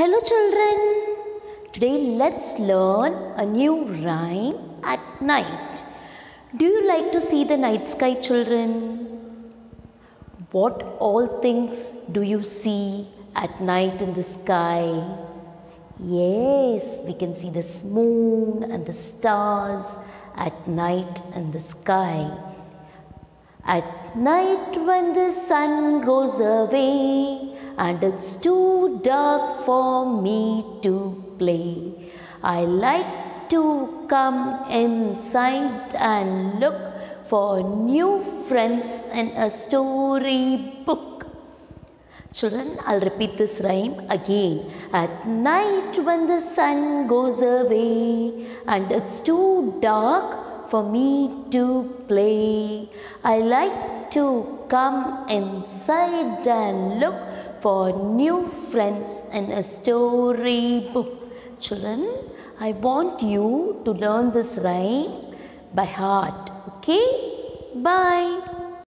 Hello children. Today let's learn a new rhyme at night. Do you like to see the night sky children? What all things do you see at night in the sky? Yes, we can see the moon and the stars at night in the sky. At night when the sun goes away and it's too dark for me to play, I like to come inside and look for new friends in a story book. Children, I'll repeat this rhyme again. At night when the sun goes away and it's too dark for me to play, I like to come inside and look for new friends in a story book. Children, I want you to learn this rhyme by heart. Okay? Bye.